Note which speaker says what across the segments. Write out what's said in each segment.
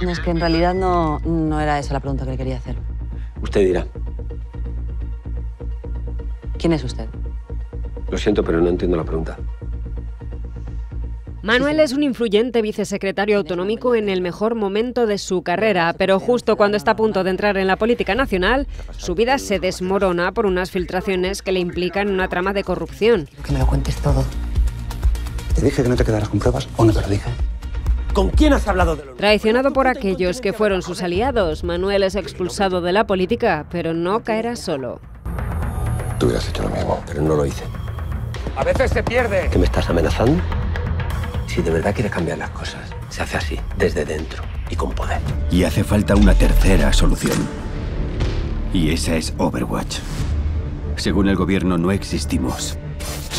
Speaker 1: No, es que en realidad no, no era esa la pregunta que le quería hacer.
Speaker 2: Usted dirá.
Speaker 1: ¿Quién es usted?
Speaker 2: Lo siento, pero no entiendo la pregunta.
Speaker 3: Manuel es un influyente vicesecretario autonómico en el mejor momento de su carrera, pero justo cuando está a punto de entrar en la política nacional, su vida se desmorona por unas filtraciones que le implican una trama de corrupción.
Speaker 1: Que me lo cuentes todo.
Speaker 4: ¿Te dije que no te quedaras con pruebas o no te lo dije?
Speaker 2: ¿Con quién has hablado de lo
Speaker 3: Traicionado por aquellos que fueron sus aliados, Manuel es expulsado de la política, pero no caerá solo.
Speaker 4: Tú hubieras hecho lo mismo.
Speaker 2: Pero no lo hice.
Speaker 5: A veces se pierde.
Speaker 2: ¿Que me estás amenazando? Si de verdad quieres cambiar las cosas, se hace así, desde dentro y con poder.
Speaker 6: Y hace falta una tercera solución. Y esa es Overwatch. Según el gobierno no existimos.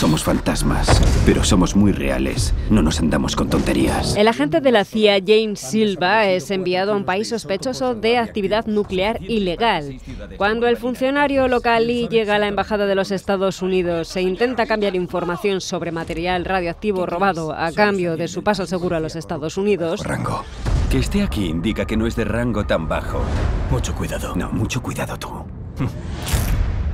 Speaker 6: Somos fantasmas, pero somos muy reales. No nos andamos con tonterías.
Speaker 3: El agente de la CIA, James Silva, es enviado a un país sospechoso de actividad nuclear ilegal. Cuando el funcionario local Lee llega a la Embajada de los Estados Unidos e intenta cambiar información sobre material radioactivo robado a cambio de su paso seguro a los Estados Unidos,
Speaker 6: Rango. Que esté aquí indica que no es de rango tan bajo. Mucho cuidado. No, mucho cuidado tú.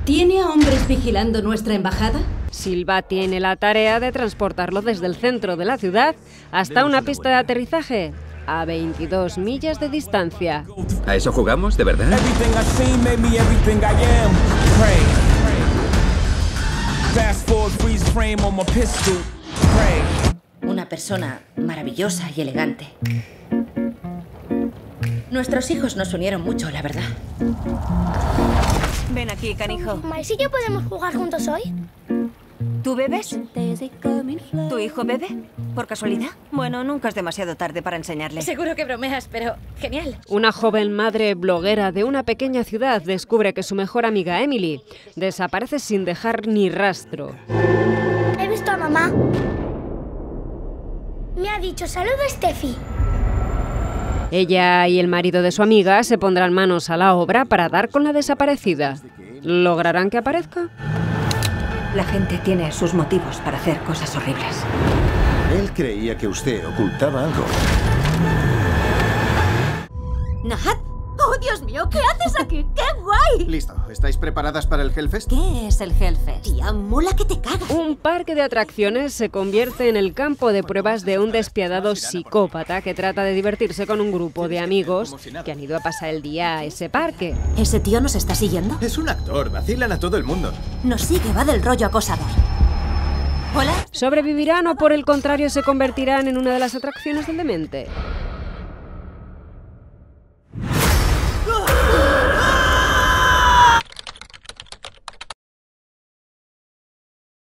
Speaker 7: ¿Tiene a hombres vigilando nuestra embajada?
Speaker 3: Silva tiene la tarea de transportarlo desde el centro de la ciudad hasta una pista de aterrizaje a 22 millas de distancia.
Speaker 6: ¿A eso jugamos, de verdad?
Speaker 7: Una persona maravillosa y elegante. Nuestros hijos nos unieron mucho, la verdad.
Speaker 8: Ven aquí, canijo.
Speaker 9: ¿Mais y yo podemos jugar juntos hoy?
Speaker 8: ¿Tú bebes? ¿Tu hijo bebe? ¿Por casualidad? Bueno, nunca es demasiado tarde para enseñarle.
Speaker 7: Seguro que bromeas, pero genial.
Speaker 3: Una joven madre bloguera de una pequeña ciudad descubre que su mejor amiga Emily desaparece sin dejar ni rastro.
Speaker 9: He visto a mamá. Me ha dicho saludo a Steffi.
Speaker 3: Ella y el marido de su amiga se pondrán manos a la obra para dar con la desaparecida. ¿Lograrán que aparezca?
Speaker 8: La gente tiene sus motivos para hacer cosas horribles.
Speaker 4: Él creía que usted ocultaba algo.
Speaker 7: ¿Nahat? ¡Oh, Dios mío! ¿Qué haces aquí? ¡Qué guay!
Speaker 10: Listo, ¿estáis preparadas para el Hellfest?
Speaker 7: ¿Qué es el Hellfest? Tía, mola que te cagas.
Speaker 3: Un parque de atracciones se convierte en el campo de pruebas de un despiadado psicópata que trata de divertirse con un grupo de amigos que han ido a pasar el día a ese parque.
Speaker 7: ¿Ese tío nos está siguiendo?
Speaker 10: Es un actor, vacilan a todo el mundo.
Speaker 7: Nos sigue, va del rollo acosador. ¿Hola?
Speaker 3: ¿Sobrevivirán o por el contrario se convertirán en una de las atracciones del demente?